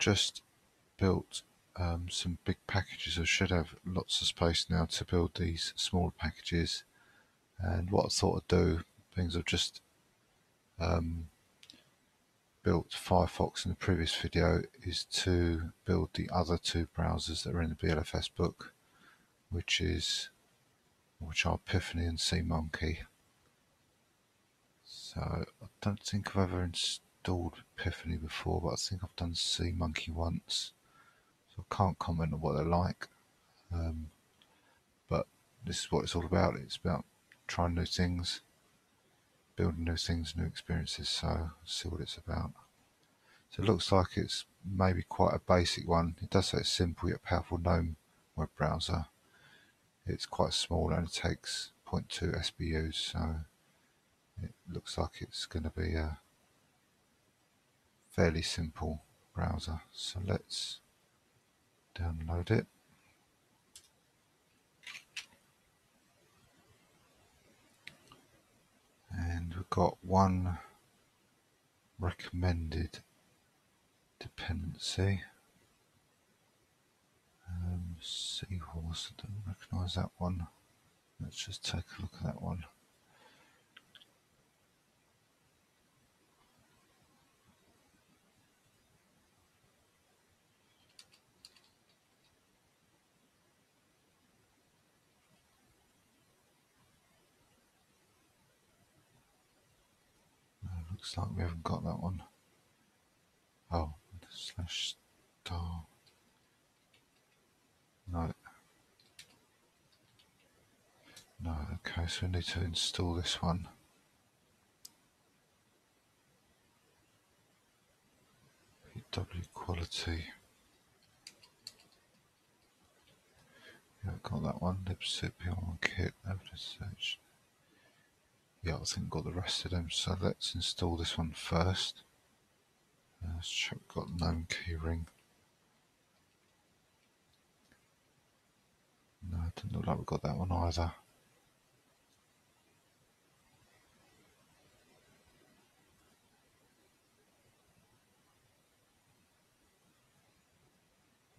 just built um, some big packages. I should have lots of space now to build these smaller packages. And what I thought I'd do, things I've just um, built Firefox in the previous video, is to build the other two browsers that are in the BLFS book, which is which are Epiphany and SeaMonkey. So I don't think I've ever installed Epiphany before, but I think I've done SeaMonkey once. So I can't comment on what they're like. Um, but this is what it's all about. It's about trying new things, building new things, new experiences. So see what it's about. So it looks like it's maybe quite a basic one. It does say it's simple yet powerful GNOME web browser. It's quite small and it takes 0.2 SBUs, so it looks like it's going to be a fairly simple browser. So let's download it. And we've got one recommended dependency. Um, seahorse, I don't recognise that one. Let's just take a look at that one. Looks like we haven't got that one. Oh, slash star. No. No, okay, so we need to install this one. PW quality. Yeah, got that one. Libcip on kit, evidence search. Yeah, I think got the rest of them. So let's install this one first. Uh, let's check got GNOME keyring. No, it doesn't look like we've got that one either.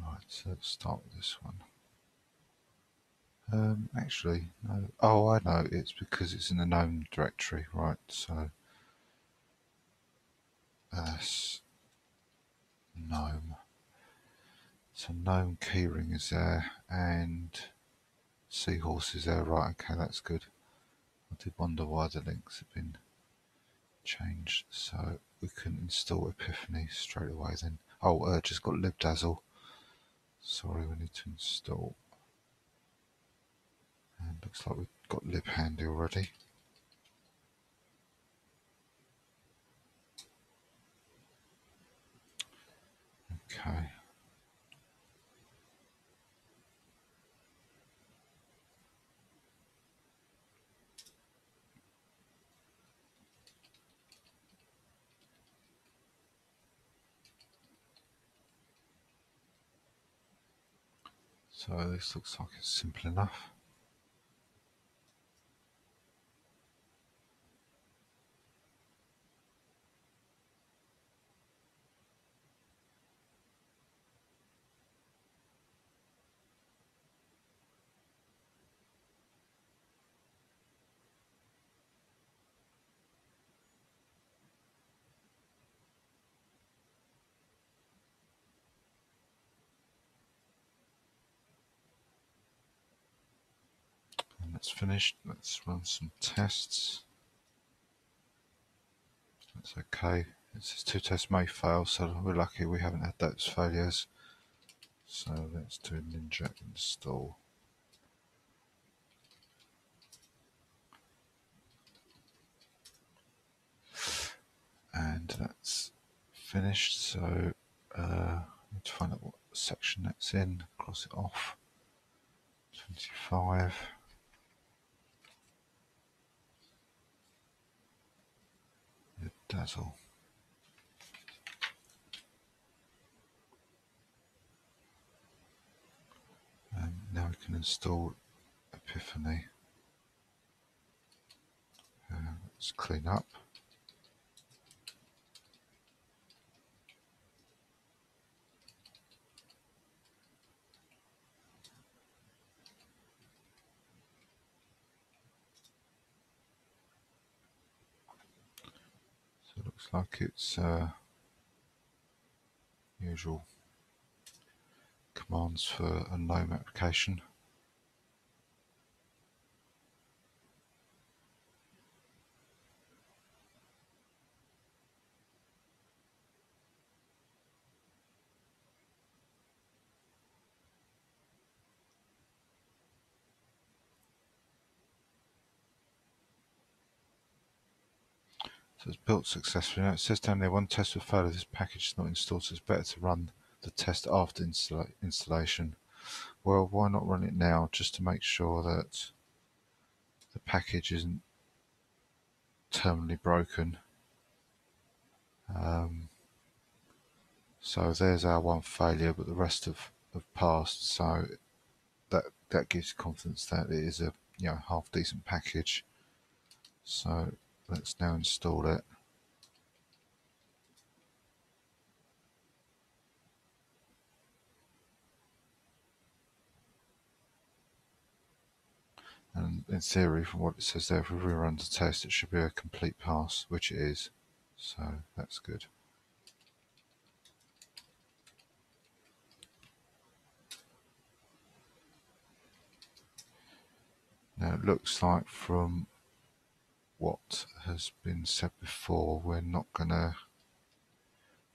Right, so let's start with this one. Um, actually, no. Oh, I know. It's because it's in the GNOME directory, right? So, that's GNOME. So GNOME keyring is there, and Seahorse is there. Right, okay, that's good. I did wonder why the links have been changed. So we can install Epiphany straight away then. Oh, uh, just got libdazzle. Sorry, we need to install looks like we've got lib handy already. Okay. So this looks like it's simple enough. That's finished. Let's run some tests. That's okay. It says two tests may fail, so we're lucky we haven't had those failures. So let's do ninja install. And that's finished, so uh, need to find out what section that's in, cross it off. 25. Dazzle. And now we can install Epiphany. Uh, let's clean up. Looks like it's uh, usual commands for a GNOME application. Built successfully. Now it says down there one test will fail this package is not installed, so it's better to run the test after installa installation. Well, why not run it now just to make sure that the package isn't terminally broken. Um, so there's our one failure, but the rest have, have passed. So that that gives confidence that it is a you know half decent package. So let's now install it. And in theory, from what it says there, if we rerun the test, it should be a complete pass, which it is. So that's good. Now it looks like from what has been said before, we're not going to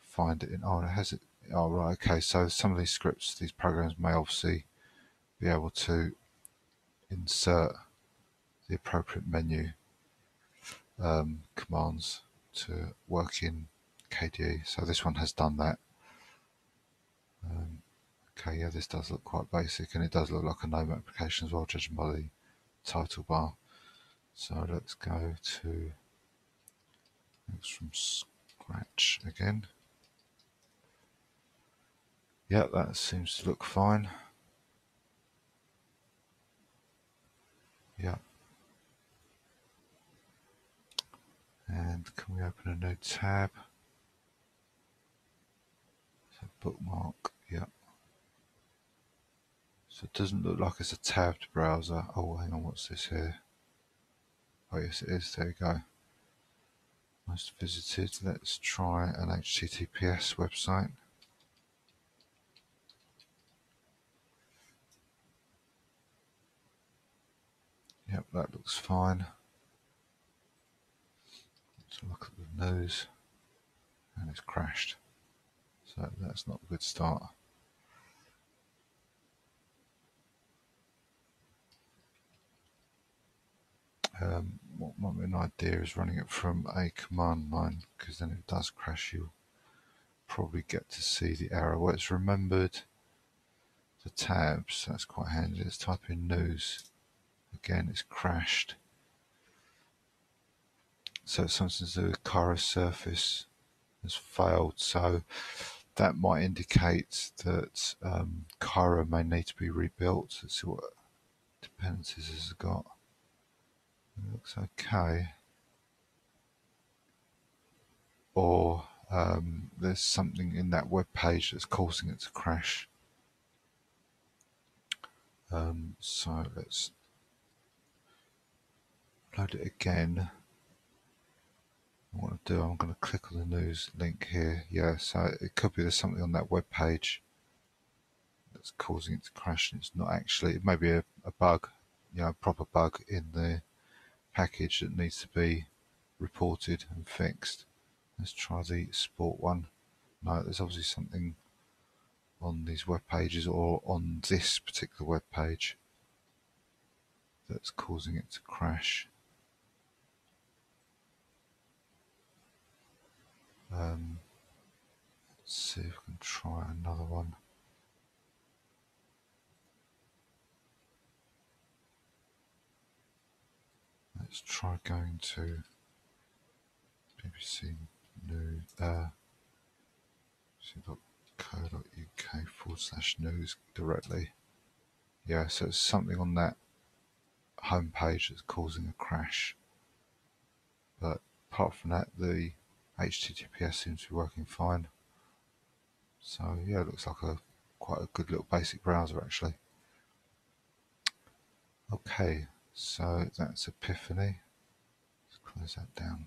find it in. Oh, it has it. Oh, right. Okay. So some of these scripts, these programs may obviously be able to insert the appropriate menu um, commands to work in KDE. So this one has done that. Um, okay, yeah, this does look quite basic, and it does look like a GNOME application as well, judging by the title bar. So let's go to from scratch again. Yeah, that seems to look fine. Yeah. And can we open a new tab? So bookmark, yeah. So it doesn't look like it's a tabbed browser. Oh, hang on, what's this here? Oh yes it is, there you go. Most visited, let's try an HTTPS website. Yep, that looks fine. Let's look at the news and it's crashed. So that's not a good start. um, what might be an idea is running it from a command line because then it does crash you'll probably get to see the error. Where it's remembered the tabs that's quite handy. Let's type in news. Again it's crashed. So it's something to do with Cairo surface has failed. So that might indicate that um, Cairo may need to be rebuilt. Let's see what dependencies has got okay. Or um, there's something in that web page that's causing it to crash. Um, so let's load it again. What I do, I'm going to click on the news link here. Yeah, so it could be there's something on that web page that's causing it to crash. And it's not actually. It may be a, a bug, you know, a proper bug in the package that needs to be reported and fixed. Let's try the sport one. No, there's obviously something on these web pages or on this particular web page that's causing it to crash. Um, let's see if we can try another one. Let's try going to BBC News, uh, uk forward slash news directly. Yeah, so it's something on that homepage that's causing a crash. But apart from that, the HTTPS seems to be working fine. So yeah, it looks like a quite a good little basic browser actually. Okay, so that's Epiphany. Let's close that down.